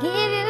give you